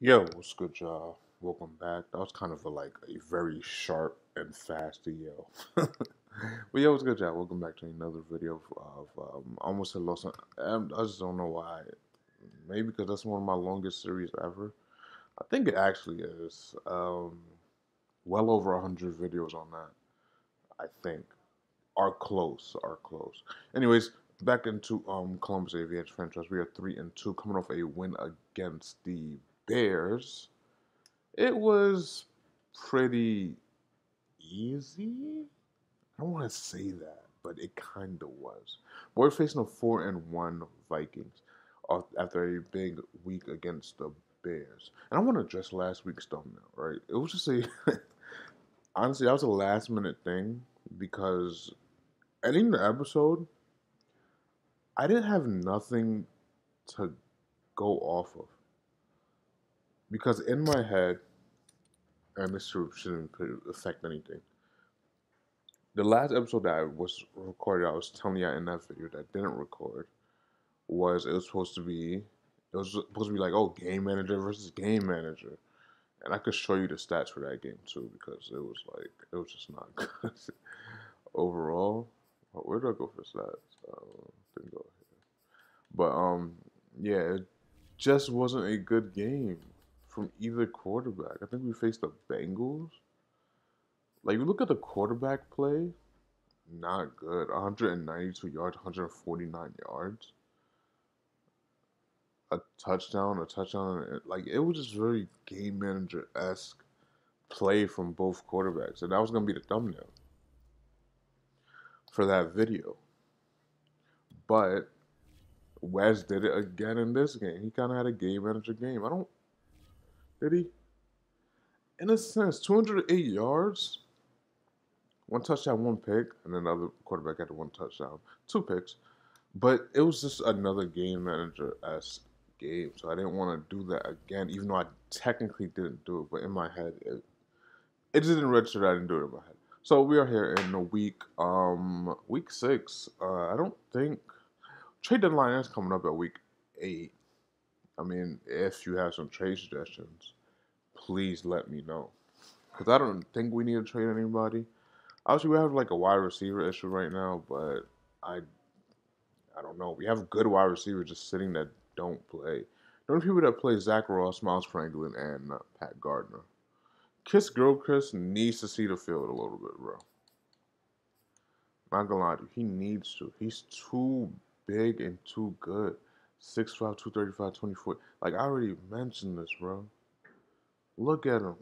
Yo, what's good, y'all? Welcome back. That was kind of a, like a very sharp and fast yo. but yo, what's good, y'all? Welcome back to another video of um, almost a lost. Um, I just don't know why. Maybe because that's one of my longest series ever. I think it actually is. Um, well over hundred videos on that. I think are close. Are close. Anyways, back into um Columbus AVH franchise. We are three and two, coming off a win against the Bears, it was pretty easy. I don't want to say that, but it kind of was. We're facing a four and one Vikings after a big week against the Bears, and I want to address last week's thumbnail. Right? It was just a honestly that was a last minute thing because ending the episode, I didn't have nothing to go off of because in my head, and this shouldn't affect anything. The last episode that I was recorded, I was telling you in that video that didn't record, was it was supposed to be, it was supposed to be like, oh, game manager versus game manager, and I could show you the stats for that game too because it was like it was just not good overall. Where do I go for stats? Uh, didn't go here, but um, yeah, it just wasn't a good game from either quarterback. I think we faced the Bengals. Like, you look at the quarterback play, not good. 192 yards, 149 yards. A touchdown, a touchdown. Like, it was just very game manager esque play from both quarterbacks. And that was going to be the thumbnail for that video. But Wes did it again in this game. He kind of had a game manager game. I don't did he? In a sense, 208 yards, one touchdown, one pick, and then the other quarterback had one touchdown, two picks. But it was just another game manager esque game, so I didn't want to do that again, even though I technically didn't do it. But in my head, it it didn't register that I didn't do it in my head. So we are here in the week, um, week six. Uh, I don't think trade deadline is coming up at week eight. I mean, if you have some trade suggestions, please let me know. Because I don't think we need to trade anybody. Obviously, we have like a wide receiver issue right now, but I, I don't know. We have good wide receivers just sitting that don't play. The only people that play Zach Ross, Miles Franklin, and uh, Pat Gardner. Chris Gilchrist needs to see the field a little bit, bro. Not gonna lie to you, he needs to. He's too big and too good. 6'5", 235, 24. Like, I already mentioned this, bro. Look at him.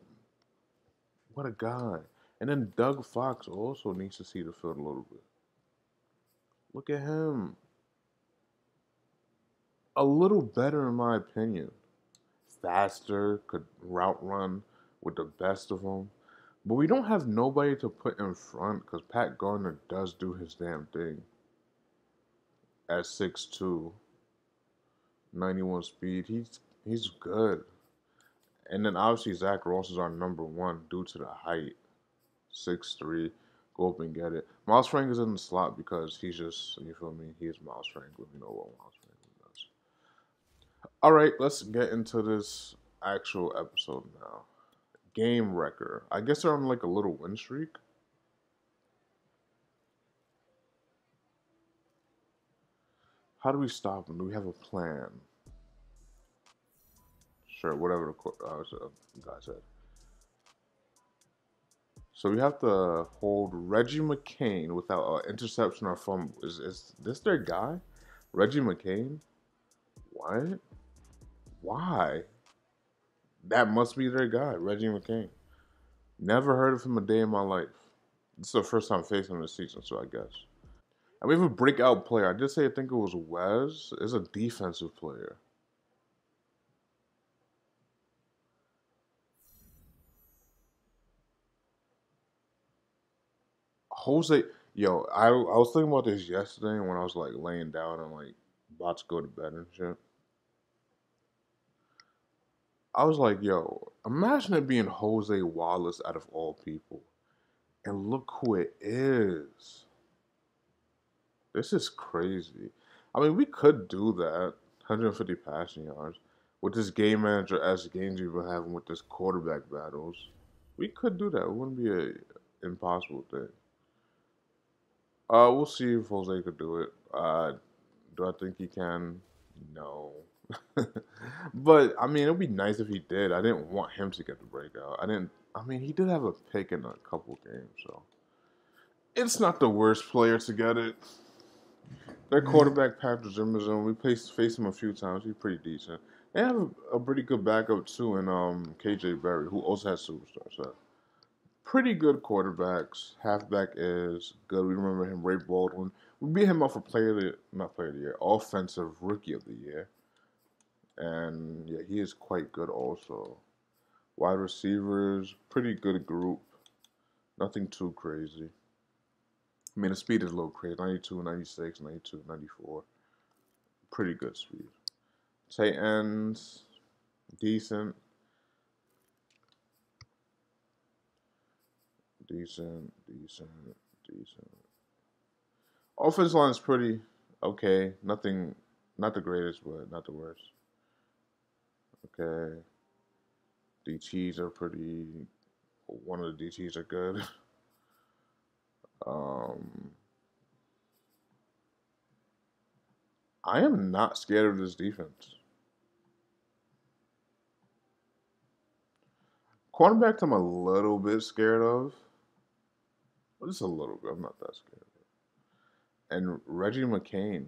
What a guy. And then Doug Fox also needs to see the field a little bit. Look at him. A little better, in my opinion. Faster, could route run with the best of them. But we don't have nobody to put in front because Pat Gardner does do his damn thing. At 6'2", 91 speed. He's he's good. And then obviously Zach Ross is our number one due to the height. Six three. Go up and get it. Miles Frank is in the slot because he's just you feel me? He's Miles Franklin. You know what Miles Franklin does. Alright, let's get into this actual episode now. Game wrecker. I guess they're on like a little win streak. How do we stop them? Do we have a plan? Sure, whatever the uh, guy said. So we have to hold Reggie McCain without an interception or fumble. Is, is this their guy? Reggie McCain? What? Why? That must be their guy, Reggie McCain. Never heard of him a day in my life. This is the first time facing him this season, so I guess. And we have a breakout player. I did say I think it was Wes. Is a defensive player. Jose, yo, I I was thinking about this yesterday when I was like laying down and like about to go to bed and shit. I was like, yo, imagine it being Jose Wallace out of all people. And look who it is. This is crazy. I mean, we could do that 150 passing yards with this game manager as games we've been having with this quarterback battles, we could do that. It wouldn't be a impossible thing. Uh, we'll see if Jose could do it. Uh, do I think he can? No. but I mean, it'd be nice if he did. I didn't want him to get the breakout. I didn't. I mean, he did have a pick in a couple games, so it's not the worst player to get it. Their quarterback Patrick Zimmerman, we faced, faced him a few times. He's pretty decent. They have a, a pretty good backup too in um, KJ Berry, who also has superstars. So pretty good quarterbacks. Halfback is good. We remember him, Ray Baldwin. We beat him up for player of the not player of the year, offensive rookie of the year. And yeah, he is quite good also. Wide receivers, pretty good group. Nothing too crazy. I mean, the speed is a little crazy 92, 96, 92, 94. Pretty good speed. Tight ends, decent. Decent, decent, decent. Offense line is pretty okay. Nothing, not the greatest, but not the worst. Okay. DTs are pretty. One of the DTs are good. Um, I am not scared of this defense. Cornerbacks, I'm a little bit scared of. Just a little bit. I'm not that scared of. And Reggie McCain.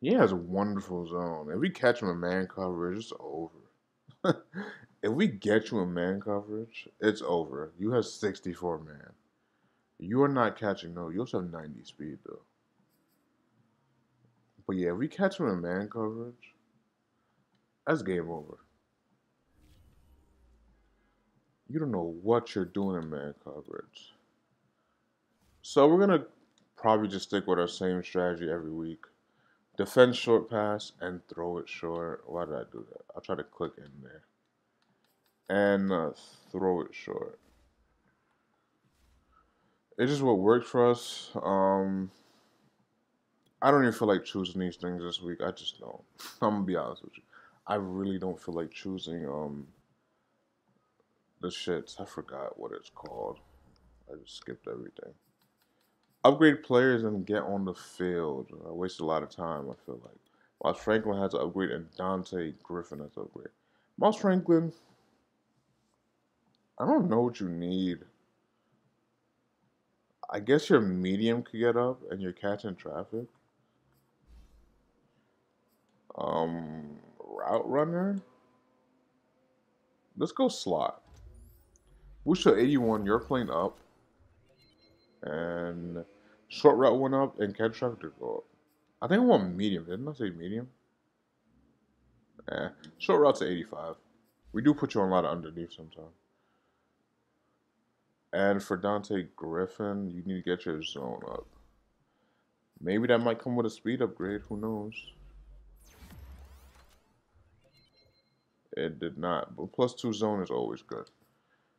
He has a wonderful zone. If we catch him in man coverage, it's over. if we get you in man coverage, it's over. You have 64 man. You are not catching no. You also have 90 speed though. But yeah, if we catch him in man coverage, that's game over. You don't know what you're doing in man coverage. So we're gonna probably just stick with our same strategy every week. Defend short pass and throw it short. Why did I do that? I'll try to click in there. And uh, throw it short. It's just what worked for us. Um, I don't even feel like choosing these things this week. I just don't. I'm gonna be honest with you. I really don't feel like choosing um the shits. I forgot what it's called. I just skipped everything upgrade players and get on the field. I waste a lot of time, I feel like. Miles Franklin has to upgrade and Dante Griffin has to upgrade. Miles Franklin, I don't know what you need. I guess your medium could get up and you're catching traffic. Um, route runner. Let's go slot. Busha 81, you're playing up. And short route went up and catch traffic to go up. I think I want medium. Didn't I say medium? Eh. Short route's 85. We do put you on a lot of underneath sometimes. And for Dante Griffin, you need to get your zone up. Maybe that might come with a speed upgrade. Who knows? It did not. But plus two zone is always good.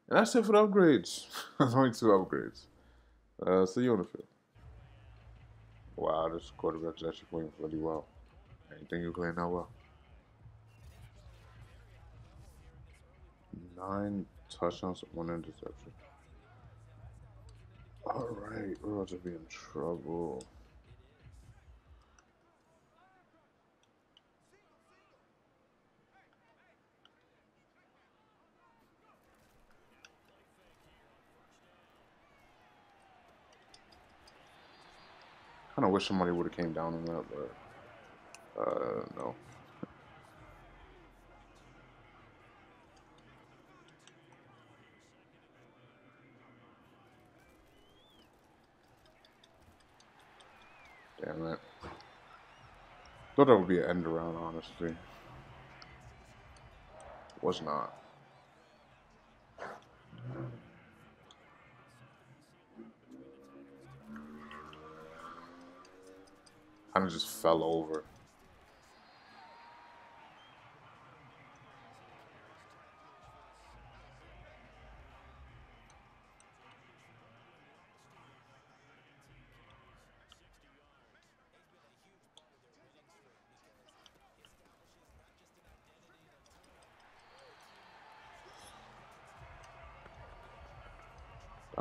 And that's it for the upgrades. That's only two upgrades. Uh, see you on the field. Wow, this quarterback is actually playing really well. Think you playing that well. Nine touchdowns, one interception. Alright, we're about to be in trouble. kind of wish somebody would have came down on that, but uh, no. Damn it. Thought that would be an end around, honestly. Was not. kind of just fell over.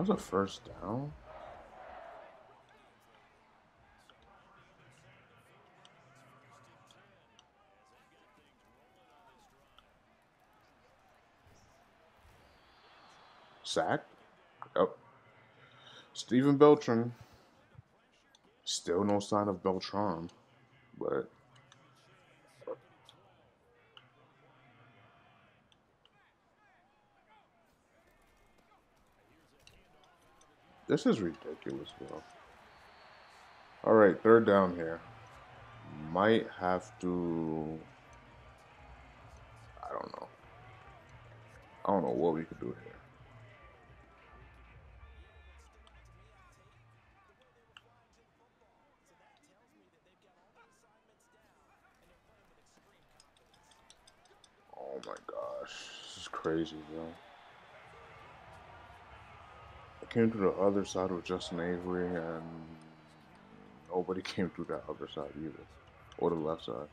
That was a first down. Sack. Yep. Stephen Beltran. Still no sign of Belton, but This is ridiculous, bro. All right, third down here. Might have to. I don't know. I don't know what we could do here. Oh my gosh, this is crazy, bro came to the other side with Justin Avery, and nobody came to that other side either, or the left side.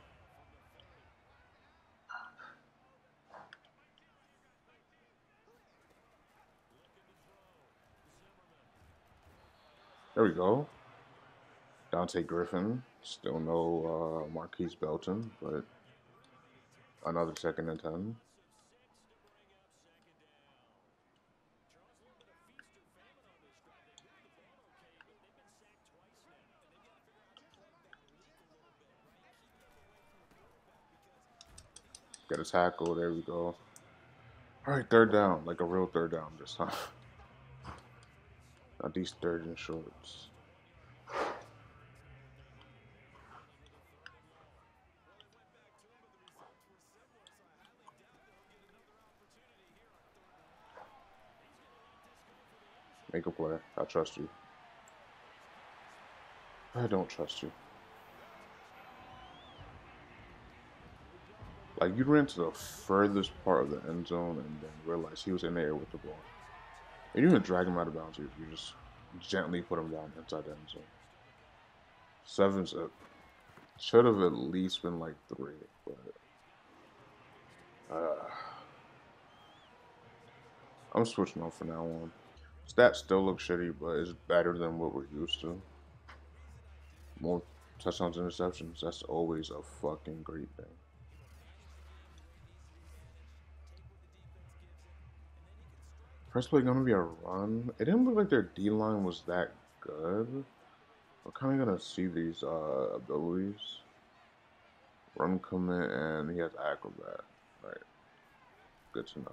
There we go. Dante Griffin. Still no uh, Marquise Belton, but another second and ten. Get a tackle. There we go. All right, third down. Like a real third down this time. Not these third and shorts. Make a play. I trust you. I don't trust you. You ran to the furthest part of the end zone and then realized he was in the air with the ball. And you didn't drag him out of bounds. You just gently put him down inside the end zone. Seven's up. Should have at least been like three, but uh, I'm switching off for now on. Stats still look shitty, but it's better than what we're used to. More touchdowns, interceptions. That's always a fucking great thing. First play gonna be a run. It didn't look like their D line was that good. We're kind of gonna see these uh, abilities. Run commit and he has acrobat. Right. Good to know.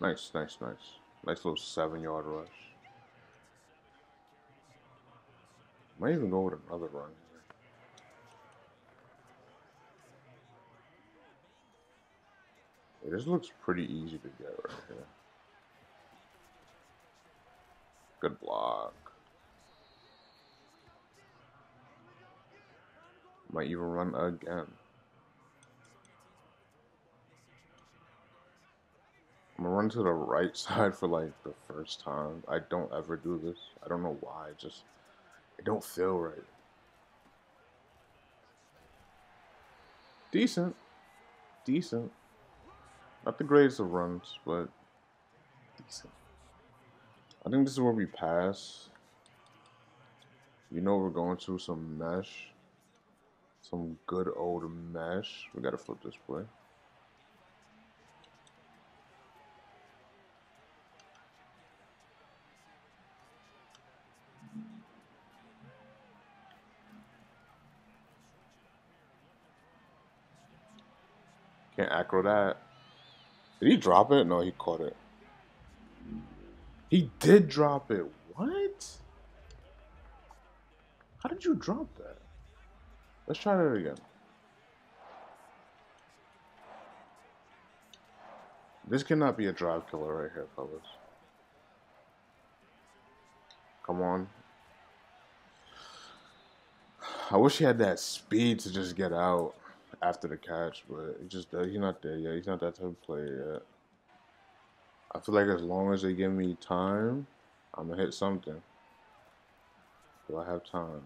Nice, nice, nice. Nice little seven yard rush. Might even go with another run. This looks pretty easy to get right here. Good block. Might even run again. I'm gonna run to the right side for like the first time. I don't ever do this. I don't know why. Just it don't feel right. Decent. Decent. Not the greatest of runs, but. I think this is where we pass. You know we're going through some mesh. Some good old mesh. We gotta flip this play. Can't acro that. Did he drop it? No, he caught it. He did drop it. What? How did you drop that? Let's try that again. This cannot be a drive killer right here, fellas. Come on. I wish he had that speed to just get out after the catch, but he just uh, he's not there yet. He's not that type of player yet. I feel like as long as they give me time, I'm gonna hit something. Do I have time?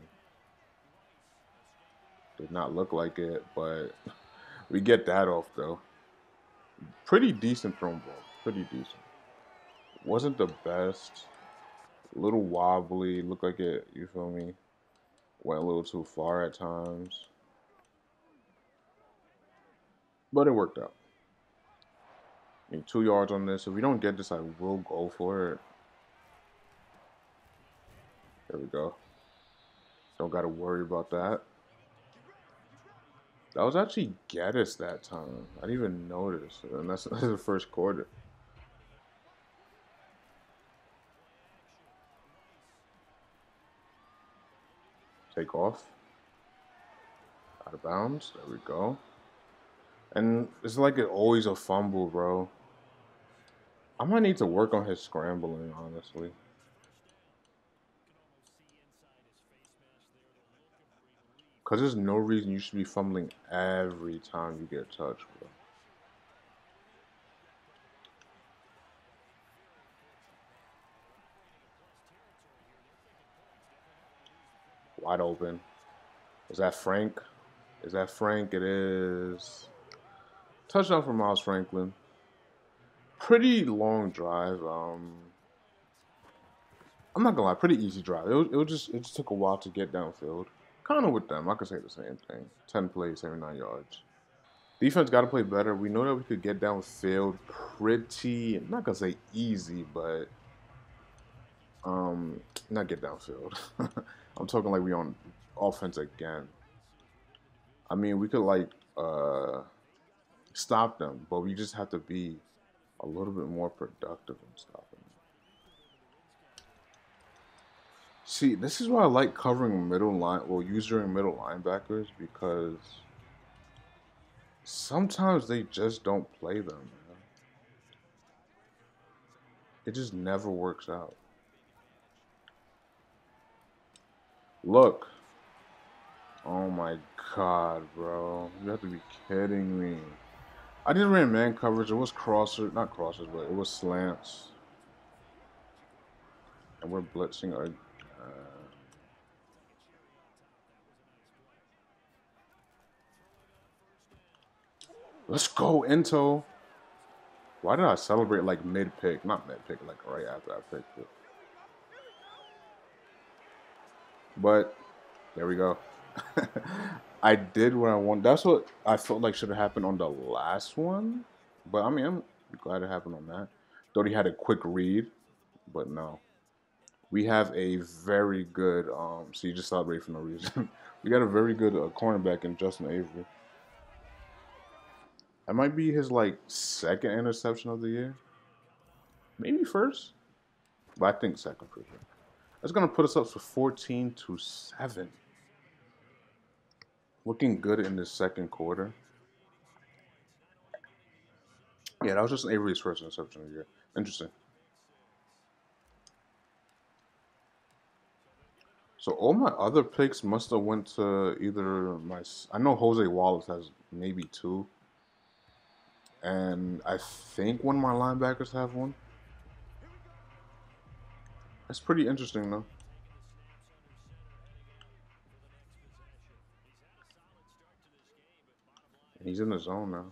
Did not look like it, but we get that off though. Pretty decent thrown ball. pretty decent. Wasn't the best. A little wobbly. Looked like it, you feel me? Went a little too far at times. But it worked out. Mean, two yards on this. If we don't get this, I will go for it. There we go. Don't got to worry about that. That was actually Geddes that time. I didn't even notice. And that's, that's the first quarter. Take off. Out of bounds. There we go. And it's like it always a fumble, bro. I might need to work on his scrambling, honestly. Because there's no reason you should be fumbling every time you get touched, bro. Wide open. Is that Frank? Is that Frank? It is. Touchdown for Miles Franklin. Pretty long drive. Um, I'm not gonna lie, pretty easy drive. It was, it was just it just took a while to get downfield. Kind of with them, I could say the same thing. 10 plays, 79 yards. Defense got to play better. We know that we could get downfield pretty, I'm not to say easy, but um, not get downfield. I'm talking like we on offense again. I mean, we could like uh, stop them, but we just have to be a little bit more productive in stopping. them. See, this is why I like covering middle line, well, using middle linebackers because sometimes they just don't play them. Man. It just never works out. Look. Oh my god, bro. You have to be kidding me. I just ran man coverage. It was crosser, not crossers, but it was slants. And we're blitzing uh, Let's go, Into. Why did I celebrate like mid pick? Not mid pick, like right after I picked it. But there we go. I did what I want. That's what I felt like should have happened on the last one. But I mean, I'm glad it happened on that. Thought he had a quick read, but no. We have a very good. Um, so you just celebrate for no reason. we got a very good uh, cornerback in Justin Avery. That might be his like second interception of the year. Maybe first. But I think second for sure. That's gonna put us up to 14 to 7. Looking good in the second quarter. Yeah, that was just Avery's first interception of the year. Interesting. So all my other picks must have went to either my. I know Jose Wallace has maybe two. And I think one of my linebackers have one. That's pretty interesting, though. He's in the zone now.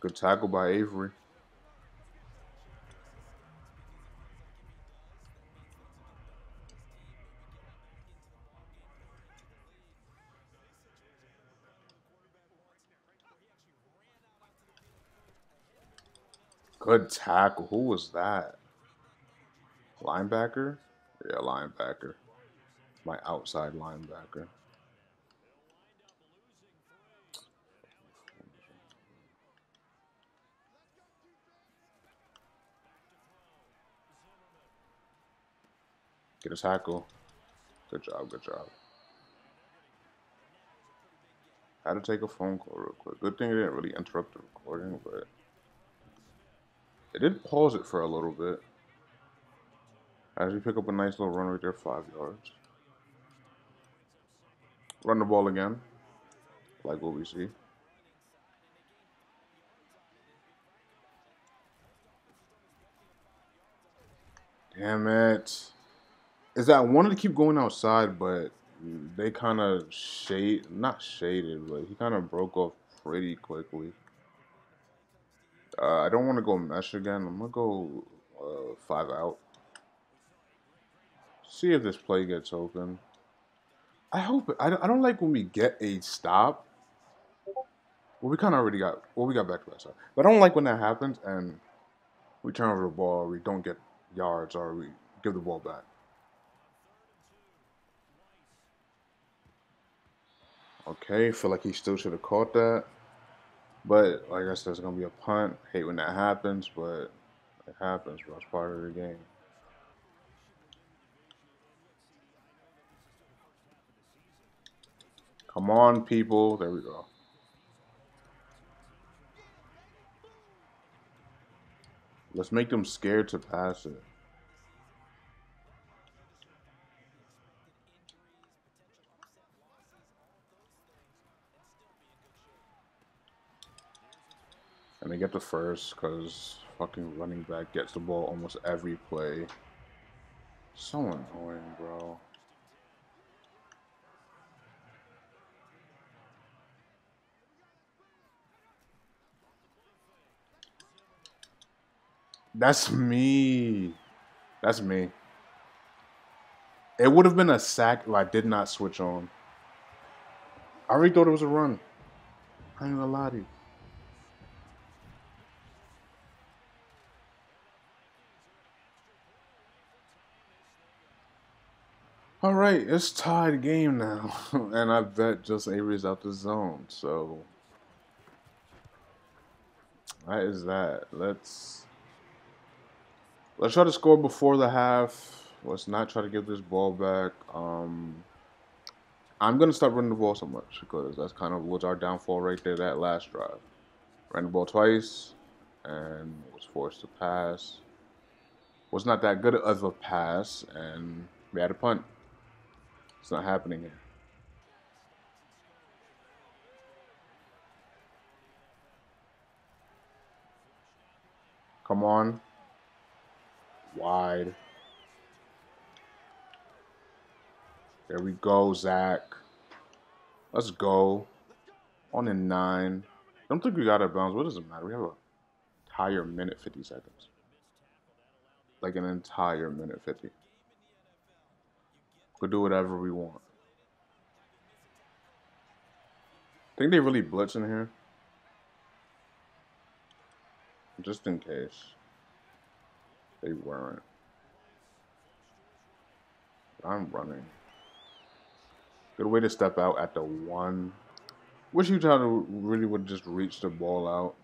Good tackle by Avery. Good tackle. Who was that? Linebacker? Yeah, linebacker. My outside linebacker. Get a tackle. Good job, good job. Had to take a phone call real quick. Good thing it didn't really interrupt the recording, but it did pause it for a little bit. As we pick up a nice little run right there, five yards. Run the ball again, like what we see. Damn it. Is that I wanted to keep going outside, but they kind of shade, not shaded, but he kind of broke off pretty quickly. Uh, I don't want to go mesh again. I'm gonna go uh, five out. See if this play gets open. I hope. I don't, I don't like when we get a stop. Well, we kind of already got. Well, we got back to that side, but I don't like when that happens and we turn over the ball, we don't get yards, or we give the ball back. Okay, feel like he still should have caught that. But like I said, it's gonna be a punt. Hate when that happens, but it happens, bro. It's part of the game. Come on, people. There we go. Let's make them scared to pass it. And they get the first because fucking running back gets the ball almost every play. So annoying, bro. That's me. That's me. It would have been a sack if I did not switch on. I already thought it was a run. I ain't gonna lie to you. All right, it's tied game now, and I bet Justin Avery's out the zone. So that is that. Let's let's try to score before the half. Let's not try to get this ball back. Um, I'm gonna stop running the ball so much because that's kind of was our downfall right there. That last drive, ran the ball twice and was forced to pass. Was not that good of a pass, and we had a punt. It's not happening here. Come on. Wide. There we go, Zach. Let's go. On in nine. I don't think we got our bounds. What does it matter? We have a entire minute 50 seconds. Like an entire minute 50. Could do whatever we want. Think they really blitz in here? Just in case. They weren't. I'm running. Good way to step out at the one. Wish to really would just reach the ball out.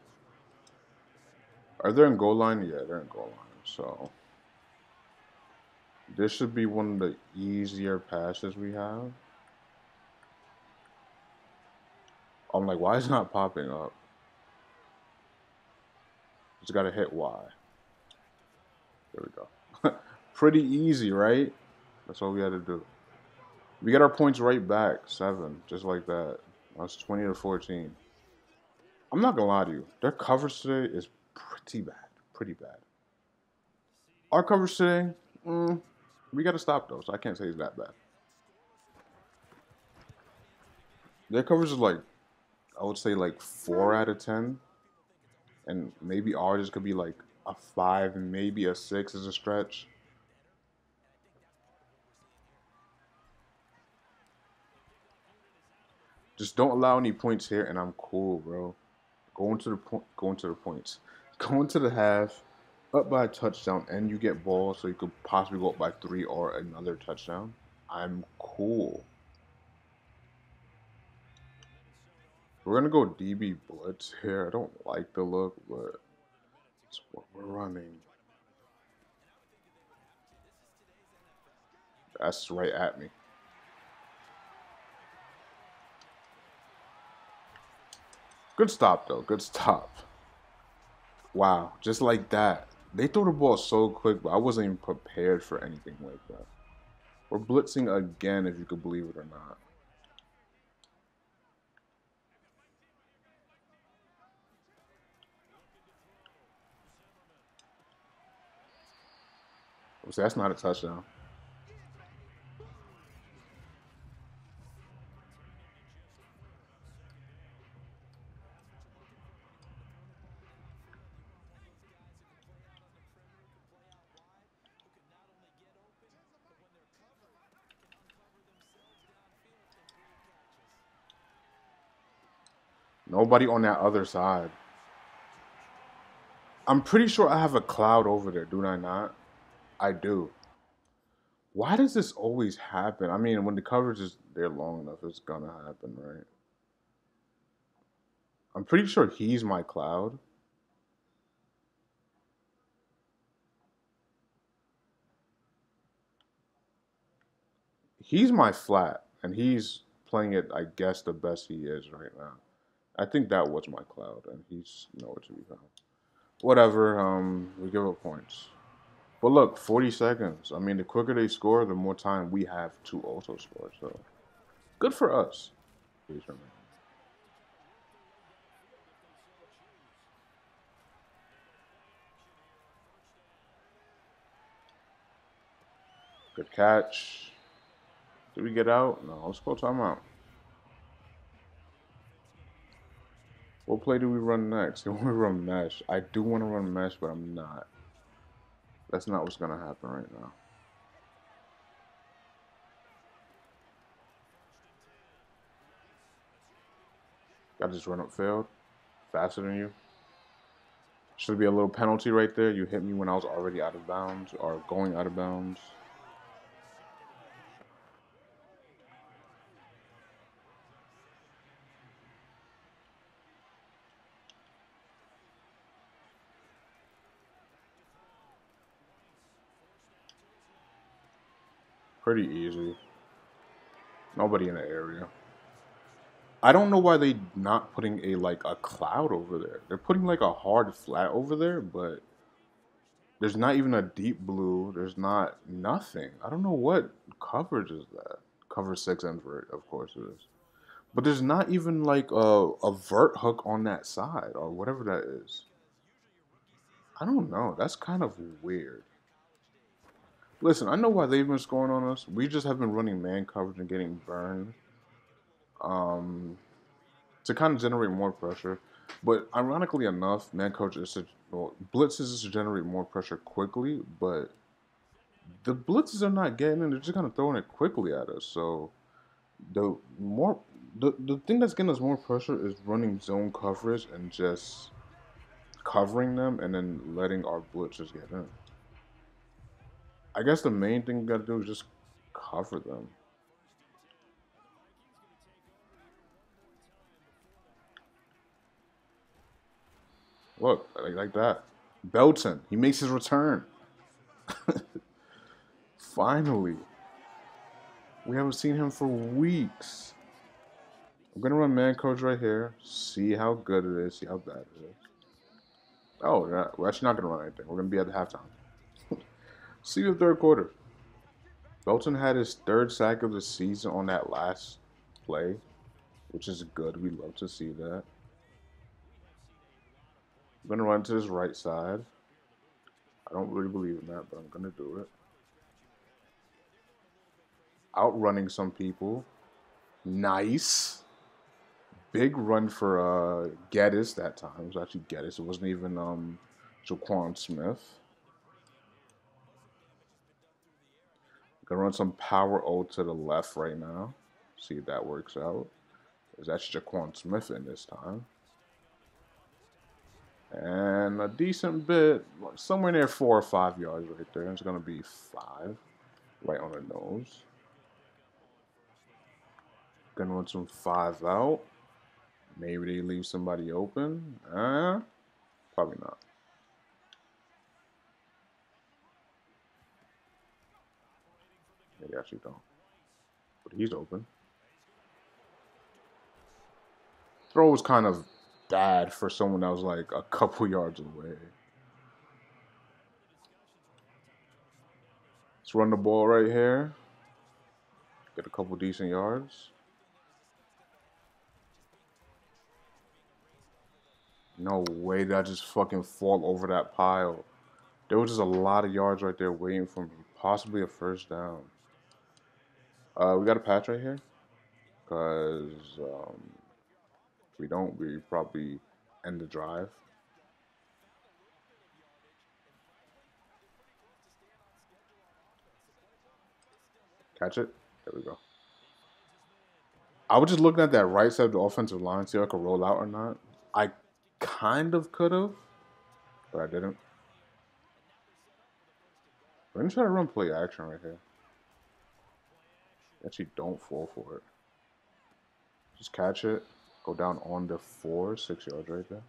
Are they in goal line? Yeah, they're in goal line. So. This should be one of the easier passes we have. I'm like, why is it not popping up? Just gotta hit Y. There we go. Pretty easy, right? That's all we had to do. We get our points right back, seven, just like that. That's 20 to 14. I'm not gonna lie to you. Their coverage today is pretty bad. Pretty bad. Our coverage today, mm, we got to stop though, so I can't say it's that bad. Their coverage is like, I would say like four out of ten, and maybe ours could be like a five, maybe a six as a stretch. Just don't allow any points here, and I'm cool, bro. Going to the point, going to the points, going to the half up by a touchdown and you get balls so you could possibly go up by three or another touchdown, I'm cool. We're gonna go DB blitz here. I don't like the look, but it's what we're running. That's right at me. Good stop though. Good stop. Wow, just like that. They threw the ball so quick, but I wasn't even prepared for anything like that. We're blitzing again, if you could believe it or not. Oh, so that's not a touchdown. Nobody on that other side. I'm pretty sure I have a cloud over there, do I not? I do. Why does this always happen? I mean, when the coverage is there long enough, it's gonna happen, right? I'm pretty sure he's my cloud. He's my flat, and he's playing it, I guess, the best he is right now. I think that was my cloud, and he's nowhere to be found. Whatever, um, we give up points. But look, 40 seconds. I mean, the quicker they score, the more time we have to also score. So, good for us. Good catch. Did we get out? No, let's go timeout. What play do we run next? Do we run mesh? I do want to run mesh, but I'm not. That's not what's going to happen right now. I just run upfield faster than you. Should be a little penalty right there. You hit me when I was already out of bounds or going out of bounds. Pretty easy. Nobody in the area. I don't know why they not putting a like a cloud over there. They're putting like a hard flat over there, but there's not even a deep blue. There's not nothing. I don't know what coverage is that. Cover six invert, of course it is. But there's not even like a, a vert hook on that side or whatever that is. I don't know. That's kind of weird. Listen, I know why they've been scoring on us. We just have been running man coverage and getting burned um, to kind of generate more pressure. But ironically enough, man coverage is well, blitzes is to generate more pressure quickly, but the blitzes are not getting in. They're just kind of throwing it quickly at us. So the more the, the thing that's getting us more pressure is running zone coverage and just covering them and then letting our blitzers get in. I guess the main thing you gotta do is just cover them. Look, like, like that. Belton, he makes his return. Finally. We haven't seen him for weeks. I'm gonna run man coach right here. See how good it is. See how bad it is. Oh, yeah, we're actually not gonna run anything. We're gonna be at the halftime. See the third quarter. Belton had his third sack of the season on that last play, which is good. We love to see that. I'm going to run to his right side. I don't really believe in that, but I'm going to do it. Outrunning some people. Nice. Big run for uh, Geddes that time. It was actually Geddes. It wasn't even um, Jaquan Smith. Gonna run some power O to the left right now. See if that works out. Is that's Jaquan Smith in this time. And a decent bit, somewhere near four or five yards right there. It's gonna be five, right on the nose. Gonna run some five out. Maybe they leave somebody open. Uh, probably not. They actually don't. But he's open. Throw was kind of bad for someone that was like a couple yards away. Let's run the ball right here. Get a couple decent yards. No way did I just fucking fall over that pile. There was just a lot of yards right there waiting for me. Possibly a first down. Uh, we got a patch right here. Because um, if we don't, we probably end the drive. Catch it. There we go. I was just looking at that right side of the offensive line, see if I could roll out or not. I kind of could have, but I didn't. We're gonna try to run play action right here. Actually, don't fall for it. Just catch it, go down on the four, six yards right there.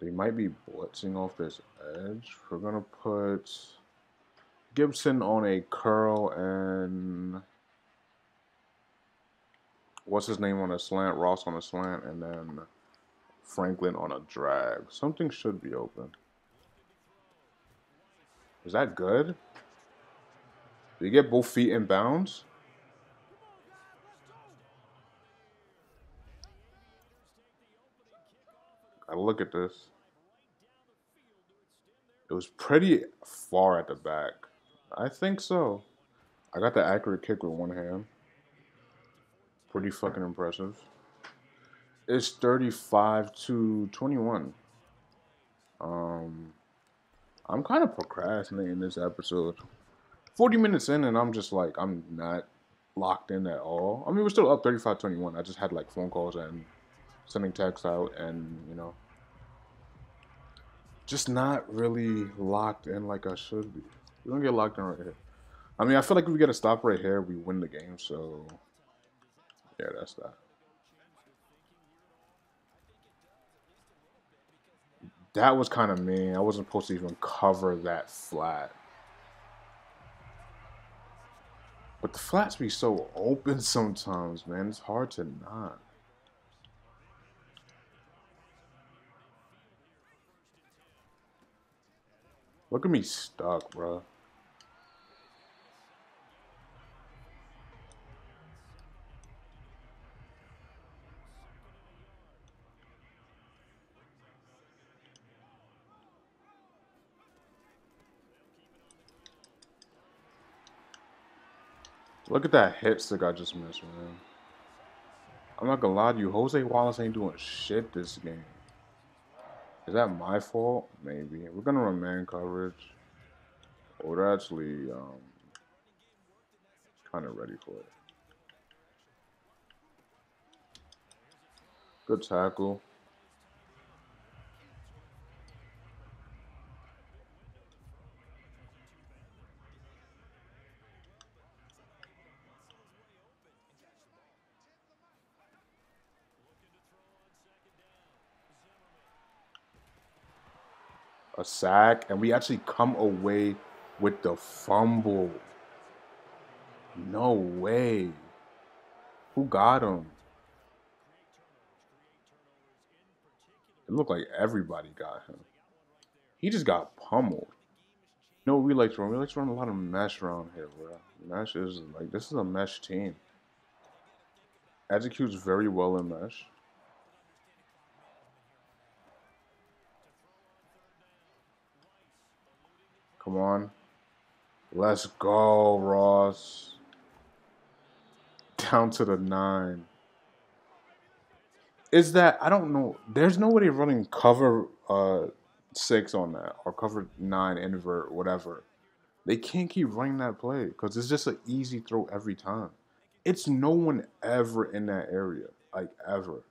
They might be blitzing off this edge. We're gonna put Gibson on a curl and what's his name on a slant, Ross on a slant, and then Franklin on a drag. Something should be open. Is that good? Did you get both feet in bounds? Gotta look at this. It was pretty far at the back. I think so. I got the accurate kick with one hand. Pretty fucking impressive. It's 35 to 21. I'm kind of procrastinating this episode. 40 minutes in, and I'm just like, I'm not locked in at all. I mean, we're still up 35 21. I just had like phone calls and sending texts out, and you know, just not really locked in like I should be. We're gonna get locked in right here. I mean, I feel like if we get a stop right here, we win the game. So, yeah, that's that. That was kind of mean. I wasn't supposed to even cover that flat. But the flats be so open sometimes, man. It's hard to not. Look at me stuck, bro. Look at that hit stick I just missed, man. I'm not gonna lie to you, Jose Wallace ain't doing shit this game. Is that my fault? Maybe. We're gonna run man coverage. We're actually um, kind of ready for it. Good tackle. A sack, and we actually come away with the fumble. No way. Who got him? It looked like everybody got him. He just got pummeled. You know we like to run? We like to run a lot of mesh around here, bro. Mesh is like this is a mesh team. Executes very well in mesh. Come on. Let's go, Ross. Down to the nine. Is that I don't know. There's nobody running cover uh six on that or cover nine invert whatever. They can't keep running that play because it's just an easy throw every time. It's no one ever in that area, like ever.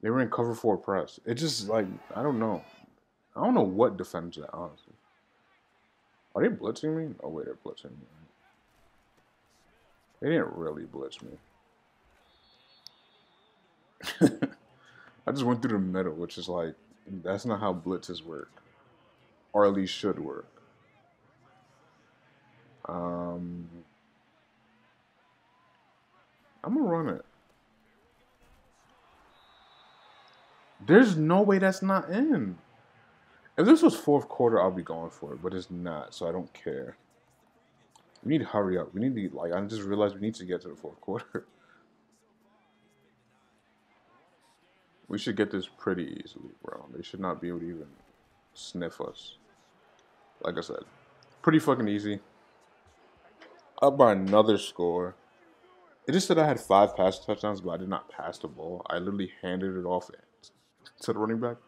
They were in cover four press. It just like I don't know. I don't know what defends that honestly. Are they blitzing me? Oh wait, they're blitzing me. They didn't really blitz me. I just went through the middle, which is like that's not how blitzes work, or at least should work. Um, I'm gonna run it. There's no way that's not in. If this was fourth quarter, I'll be going for it, but it's not, so I don't care. We need to hurry up. We need to like. I just realized we need to get to the fourth quarter. we should get this pretty easily, bro. They should not be able to even sniff us. Like I said, pretty fucking easy. Up by another score. It just said I had five pass touchdowns, but I did not pass the ball. I literally handed it off to the running back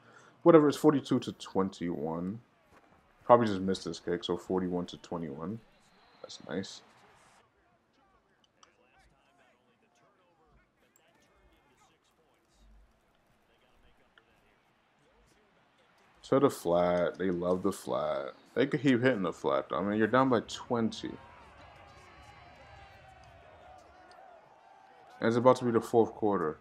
whatever it's 42 to 21 Probably just missed this kick, so 41 to 21. That's nice. To the flat. They love the flat. They could keep hitting the flat. Though. I mean, you're down by 20. And it's about to be the fourth quarter.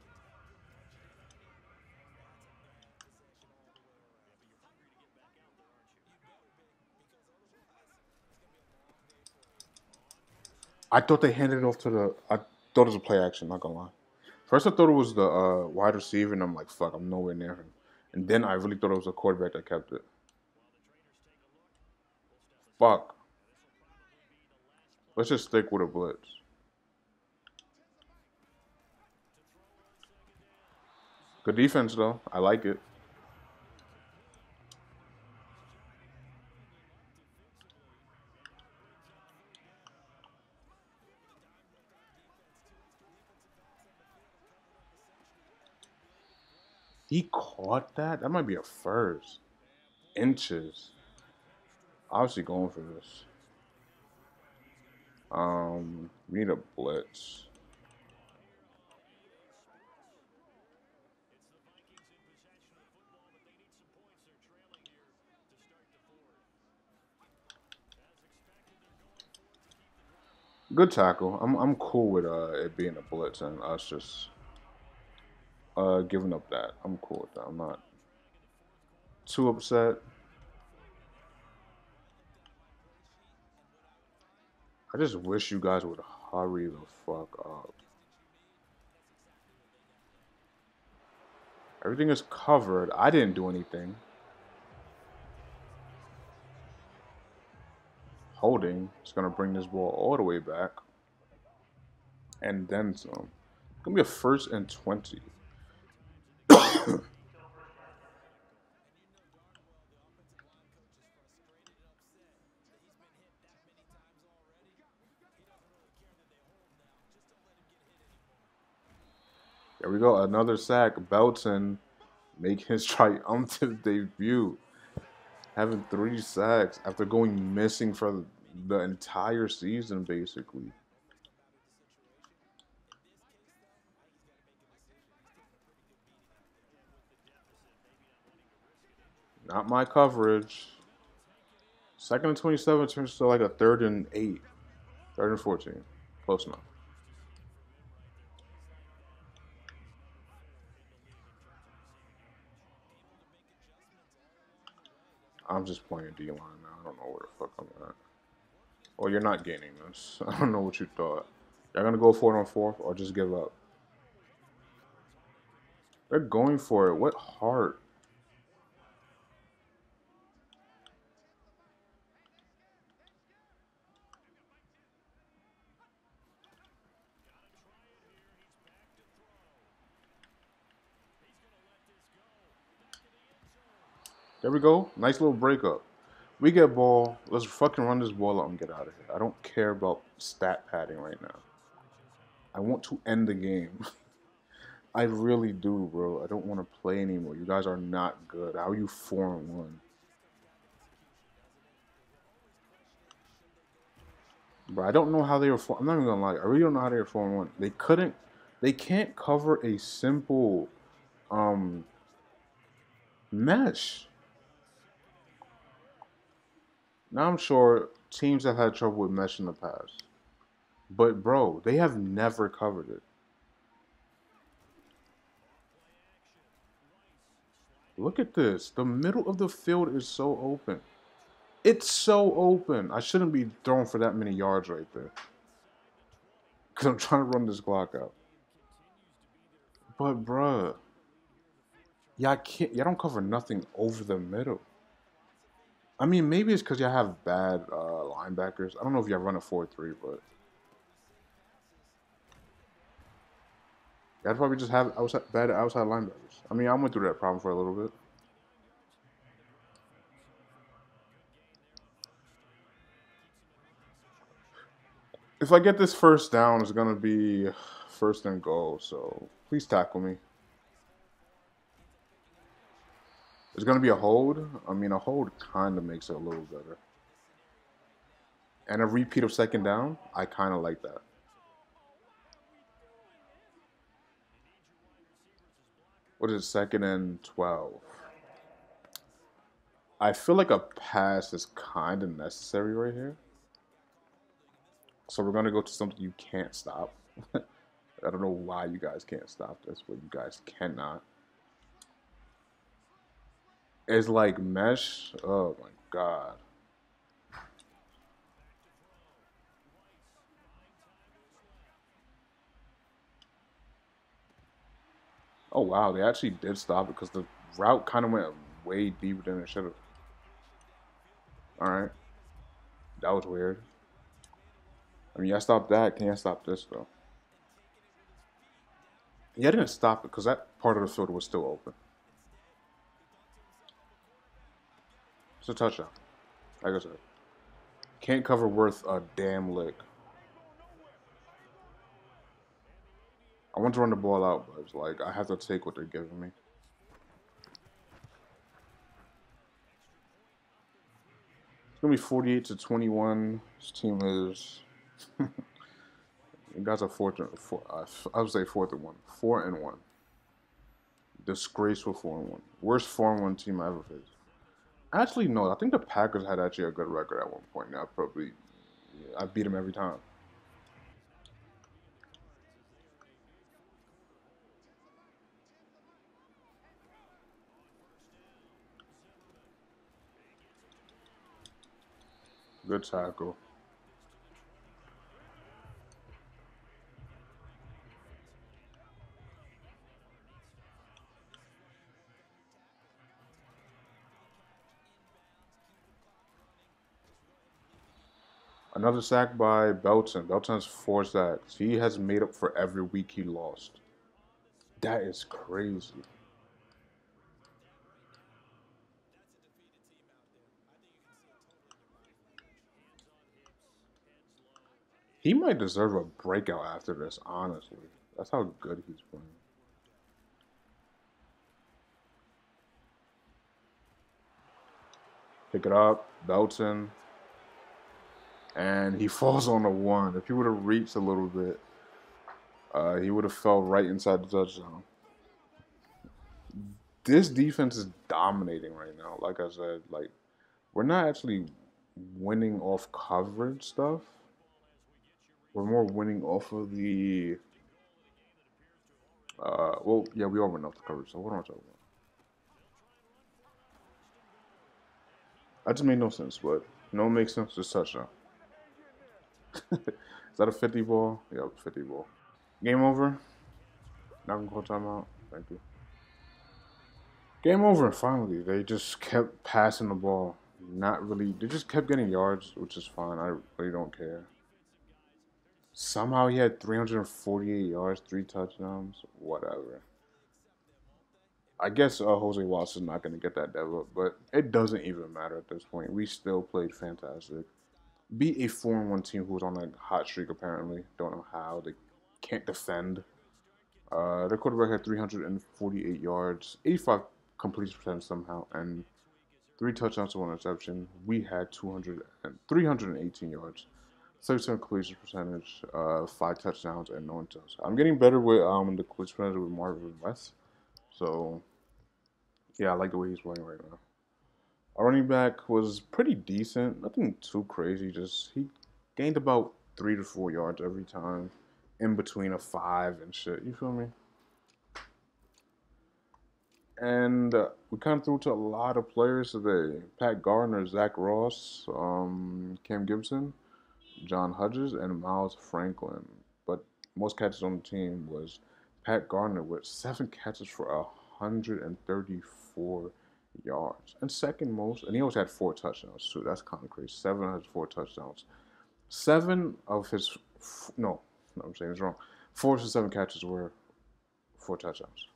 I thought they handed it off to the. I thought it was a play action. Not gonna lie. First, I thought it was the uh, wide receiver, and I'm like, "Fuck, I'm nowhere near him." And then I really thought it was a quarterback that kept it. Fuck. Let's just stick with a blitz. Good defense, though. I like it. He caught that? That might be a first. Inches. Obviously going for this. Um, we need a blitz. Good tackle. I'm I'm cool with uh, it being a blitz and us just uh, giving up that. I'm cool with that. I'm not too upset. I just wish you guys would hurry the fuck up. Everything is covered. I didn't do anything. Holding is going to bring this ball all the way back. And then some. It's going to be a first and 20. There we go. Another sack. Belton make his triumphant debut. Having three sacks after going missing for the entire season, basically. Not my coverage. Second and 27 turns to like a third and eight. Third and 14. Close enough. I'm just playing D line now. I don't know where the fuck I'm at. Well, you're not gaining this. I don't know what you thought. Y'all gonna go for it on fourth or just give up? They're going for it. What heart? There we go. Nice little breakup. We get ball. Let's fucking run this ball out and get out of here. I don't care about stat padding right now. I want to end the game. I really do, bro. I don't want to play anymore. You guys are not good. How are you 4 and 1? Bro, I don't know how they were. Four, I'm not even gonna lie. I really don't know how they were 4 and 1. They couldn't. They can't cover a simple um mesh. Now I'm sure teams have had trouble with mesh in the past. But bro, they have never covered it. Look at this. The middle of the field is so open. It's so open. I shouldn't be throwing for that many yards right there. Because I'm trying to run this clock out. But, bruh. Y'all can't, y'all don't cover nothing over the middle. I mean, maybe it's because y'all have bad uh, linebackers. I don't know if y'all run a 4 3, but. Y'all probably just have outside, bad outside linebackers. I mean, I went through that problem for a little bit. If I get this first down, it's going to be first and goal. So please tackle me. It's going to be a hold. I mean, a hold kind of makes it a little better. And a repeat of second down, I kind of like that. What is it, second and 12? I feel like a pass is kind of necessary right here. So we're going to go to something you can't stop. I don't know why you guys can't stop this, but you guys cannot. It's like mesh. Oh my god. Oh wow, they actually did stop it because the route kind of went way deeper than it should have. Alright. That was weird. I mean, I stopped that. Can I stop this, though? Yeah, I didn't stop it because that part of the field was still open. It's a touchdown. Like I said. Can't cover worth a damn lick. I want to run the ball out, but it's like I have to take what they're giving me. It's gonna be 48 to 21. This team is. you guys are fourth. Four, I would say fourth and one. Four and one. Disgraceful four and one. Worst four and one team I ever faced. Actually, no. I think the Packers had actually a good record at one point. Now probably, I beat them every time. Good tackle. Another sack by Belton. Belton's four sacks. He has made up for every week he lost. That is crazy. He might deserve a breakout after this, honestly. That's how good he's playing. Pick it up, Belton. And he falls on the one. If he would have reached a little bit, uh, he would have fell right inside the touchdown. This defense is dominating right now. Like I said, like we're not actually winning off coverage stuff we're more winning off of the. Uh, well, yeah, we are winning off the coverage. So what am I talking about? I just made no sense, but no makes sense. Just touchdown. Is that a 50 ball? Yeah, 50 ball. Game over. Not gonna call timeout. Thank you. Game over. Finally, they just kept passing the ball. Not really. They just kept getting yards, which is fine. I really don't care. Somehow he had 348 yards, three touchdowns, whatever. I guess uh, Jose Watson's not going to get that devil, but it doesn't even matter at this point. We still played fantastic. Beat a 4 and 1 team who was on a hot streak, apparently. Don't know how. They can't defend. Uh, their quarterback had 348 yards, 85 completion percentage somehow, and three touchdowns to one interception. We had 200 and 318 yards. 37 completion percentage, uh, five touchdowns, and no interceptions. I'm getting better with um the completion percentage with Marvin West. So, yeah, I like the way he's playing right now. Our running back was pretty decent, nothing too crazy. Just he gained about three to four yards every time, in between a five and shit. You feel me? And uh, we kind of threw to a lot of players today: Pat Gardner, Zach Ross, um, Cam Gibson. John Hodges and Miles Franklin. But most catches on the team was Pat Gardner with seven catches for 134 yards. And second most, and he also had four touchdowns too. That's kind of crazy. Seven has four touchdowns. Seven of his, no, no, I'm saying it's wrong. Four to seven catches were four touchdowns.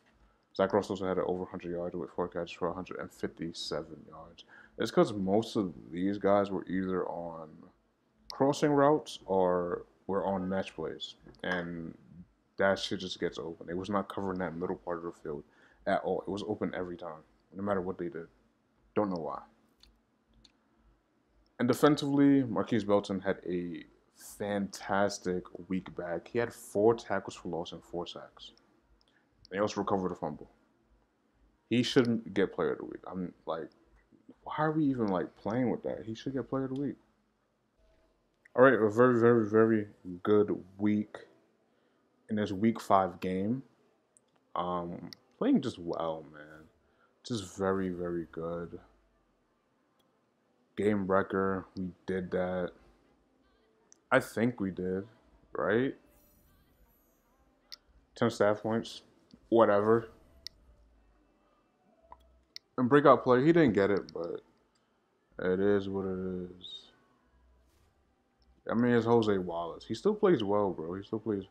Zach Ross also had over 100 yards with four catches for 157 yards. It's because most of these guys were either on crossing routes or were on match plays, and that shit just gets open. It was not covering that middle part of the field at all. It was open every time. No matter what they did. Don't know why. And defensively, Marquise Belton had a fantastic week back. He had four tackles for loss and four sacks. And He also recovered a fumble. He shouldn't get player of the week. I'm like, why are we even like playing with that? He should get player of the week. All right, a very, very, very good week in this week five game. Um, playing just well, man. Just very, very good. Game wrecker, we did that. I think we did, right? 10 staff points, whatever. And breakout player, he didn't get it, but it is what it is. I mean, it's Jose Wallace. He still plays well, bro. He still plays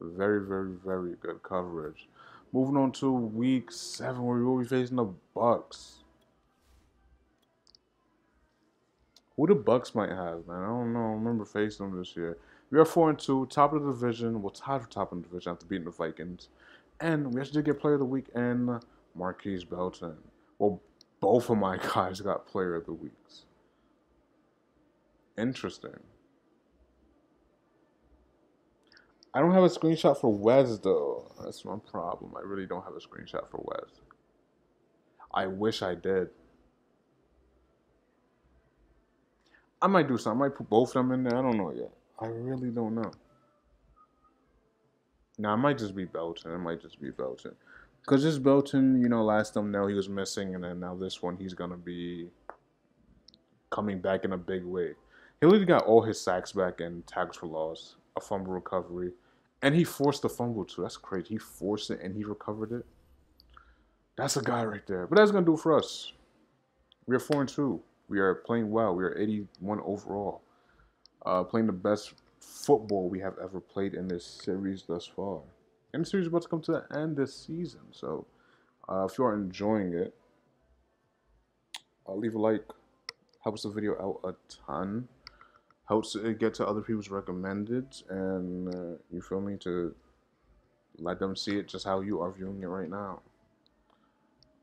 very, very, very good coverage. Moving on to week seven, where we will be facing the Bucks. Who the Bucks might have, man? I don't know. I remember facing them this year. We are four and two, top of the division. We're tied for top of the division after beating the Vikings, and we actually did get Player of the Week and Marquise Belton. Well, both of my guys got Player of the Weeks. Interesting. I don't have a screenshot for Wes though. That's my problem. I really don't have a screenshot for Wes. I wish I did. I might do something. I might put both of them in there. I don't know yet. I really don't know. Now, I might just be Belton. It might just be Belton. Because this Belton, you know, last time now he was missing, and then now this one he's going to be coming back in a big way. He literally got all his sacks back and tackles for loss, a fumble recovery, and he forced the fumble too. That's crazy. He forced it and he recovered it. That's a guy right there. But that's gonna do for us. We are four and two. We are playing well. We are 81 overall. Uh, playing the best football we have ever played in this series thus far. And the series is about to come to the end this season. So uh, if you are enjoying it, uh, leave a like. Helps the video out a ton helps it get to other people's recommended, and uh, you feel me to let them see it just how you are viewing it right now.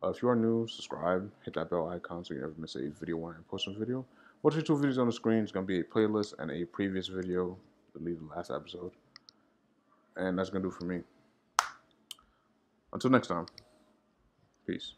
Uh, if you are new, subscribe, hit that bell icon so you never miss a video when I post a video. Watch your two videos on the screen. It's gonna be a playlist and a previous video. Delete the last episode, and that's gonna do for me. Until next time, peace.